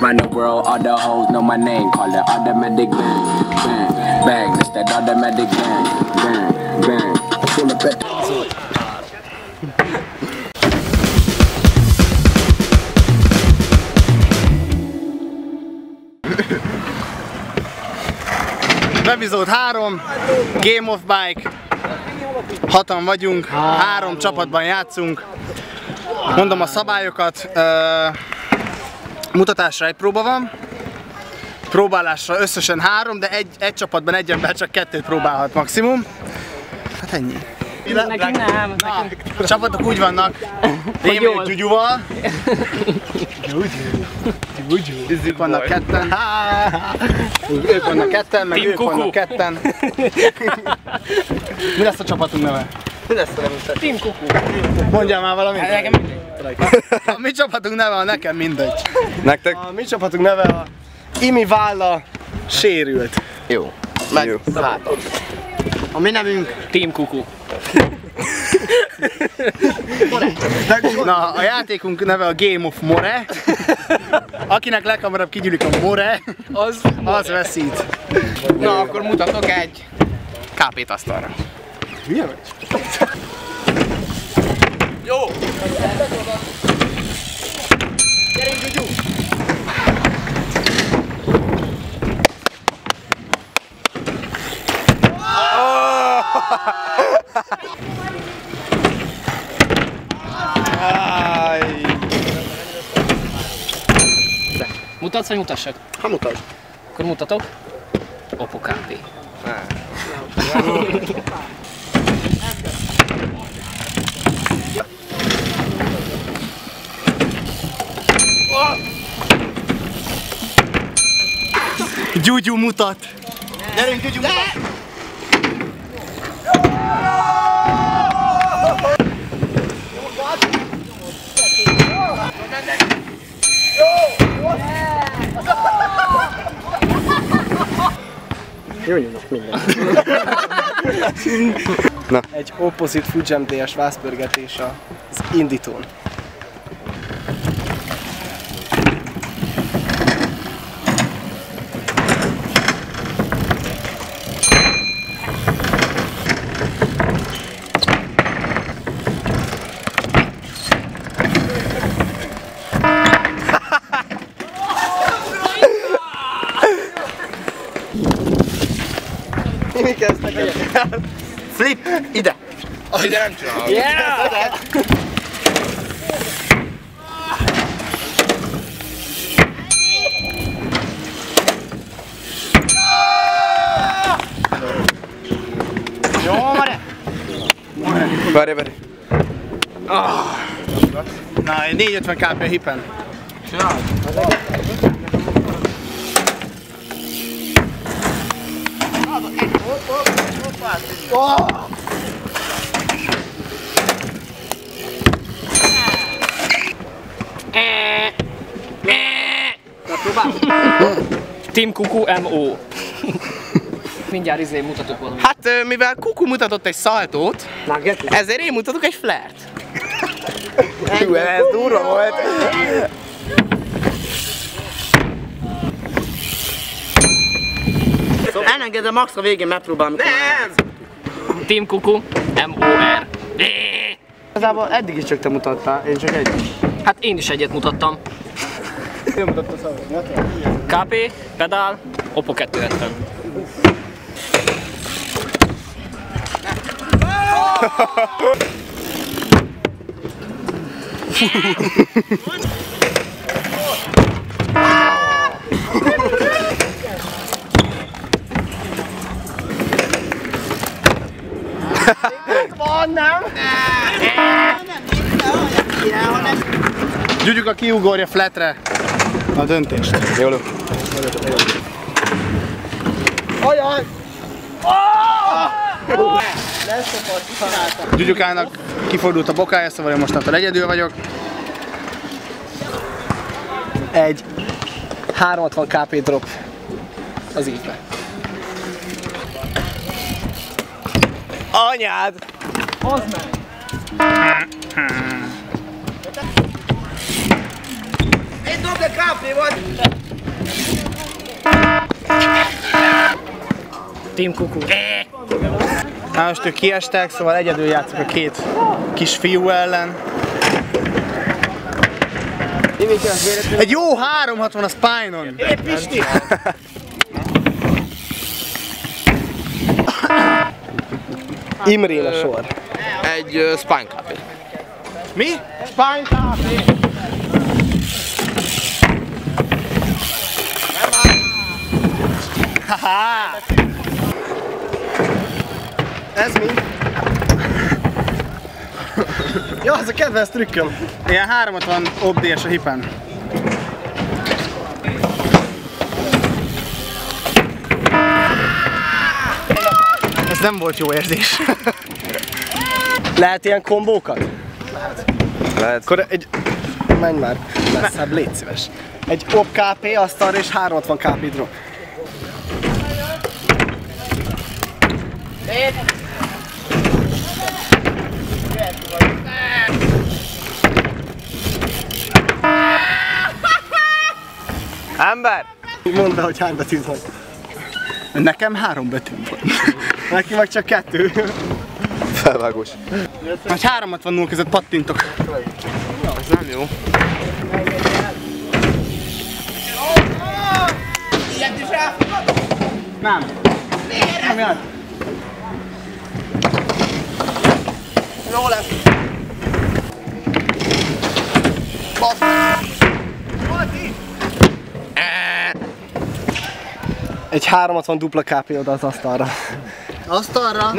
Run the world, all the hoes know my name. Call it automatic bang, bang, bang. That's that automatic bang, bang, bang. Full of pet. Epizód 3, Game of Bike, hatan vagyunk, három csapatban játszunk. Mondom a szabályokat, mutatásra egy próba van, próbálásra összesen három, de egy, egy csapatban egy ember csak kettőt próbálhat maximum. Hát ennyi. Nekünk nem. Na, a csapatok úgy vannak, Rémi jól. Gyugyuval. Ők vannak ketten. Ők vannak ketten, meg ők vannak ketten. Mi lesz a csapatunk neve? Team Kuku. Mondjál már valamit. Nekem A mi csapatunk neve a nekem mindegy. Nektek? A mi csapatunk neve a Imi Válla sérült. Jó. Meg Jó. háta. A mi nevünk Team Kuku. Na, a játékunk neve a Game of More. Akinek leghamarabb kigyűlik a More, Az az veszít. Na, akkor mutatok egy kápét asztalra. Hülye vagy? Mutatsz vagy mutassak? Ha mutasd. Akkor mutatok. Oppo KP. Gyugyu mutat. Gyerünk, Gyugyu mutat. egy opposite Fuji MTS vászpörgetés az indítón. Mi kezdtek el? Flip, ide. Ide nem csinálom. Yeah! Jó, Mare. Várj, várj. Na, egy 450 kp hippen. Team Kuku MO. Mindjárt izé mutatok valamit. Hát mivel Kuku mutatott egy szaltót, ezért én mutatok egy flert. Hú, ez durva volt. Elengedem max a végén megpróbálom. Nem! Team Kuku MOR. Igazából eddig is csak te mutattál, én csak egy. Hát én is egyet mutattam. Én mutatta szavazni. KP, pedál, Oppo 270. Gyugyuka kiugorja flatre a döntést. Jól. Gyugyukának kifordult a bokája, szóval én mostantól egyedül vagyok. Egy 360 kp drop az évben. Anyád! Az meg! Team Kuku. Na most ők kiestek, szóval egyedül játszok a két kis fiú ellen. Egy jó 360 a spine-on. Imrén a sor. Egy uh, spine cup. Mi? Haha! Ez mi? Ja, az a kedvenc trükköm. Ilyen 360 obdies a hipen. Ez nem volt jó érzés. Lehet ilyen kombókat? Lehet. Akkor egy... Menj már, messzebb, légy szíves. Egy OP KP asztalra és 360 KP drop. Ember! Mondd be, hogy hány betűd van. Nekem három betűm van. Neki meg csak kettő. Felvágós. Vagy 360 0 között pattintok. Ez nem jó. Nem. Nem jön. Jó lesz. Egy 360 dupla KP oda az asztalra. Asztalra.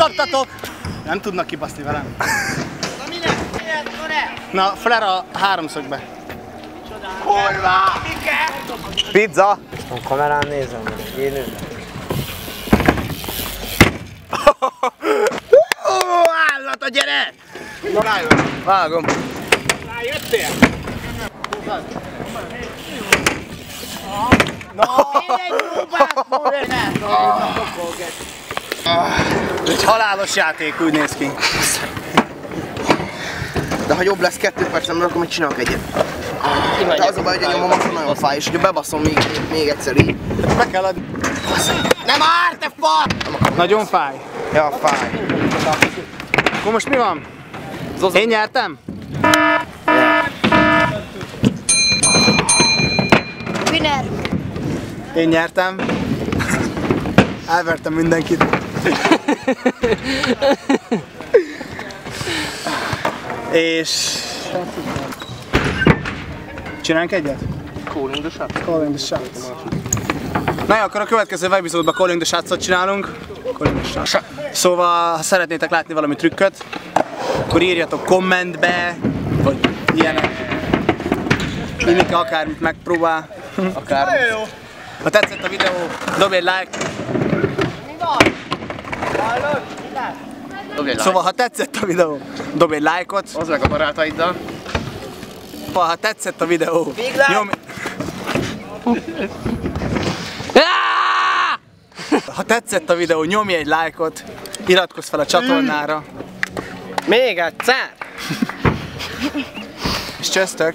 Kikaptatok! Nem tudnak kibaszni velem. Na, flare a háromszögbe. Pizza! A kamerán nézem, én ülök. Ó, állat a gyere! Vágom. Egy halálos játék, úgy néz ki. De ha jobb lesz kettő perc, nem akkor még csinálok egyet. De az a baj, hogy a nyomom akkor nagyon fáj, és hogyha bebaszom még, még egyszer így. Be kell adni. Nem árt, te fa! Nagyon fáj. Ja, fáj. Akkor most mi van? Én nyertem? Winner. Én nyertem. Elvertem mindenkit. És... Csináljunk egyet? Calling the shot. Calling the shots. Na jó, akkor a következő epizódban Calling the Shots-ot csinálunk. Calling the Shots. Szóval, ha szeretnétek látni valami trükköt, akkor írjatok kommentbe, vagy ilyenek. Mindenki akármit megpróbál. Akár. Ha tetszett a videó, dobj egy like. Dobj egy like. Szóval, ha tetszett a videó, dobj egy lájkot. Hozd meg a barátaiddal. Szóval, ha tetszett a videó, nyomj... Ha tetszett a videó, nyomj egy lájkot, iratkozz fel a csatornára, Még egyszer! és csöztök!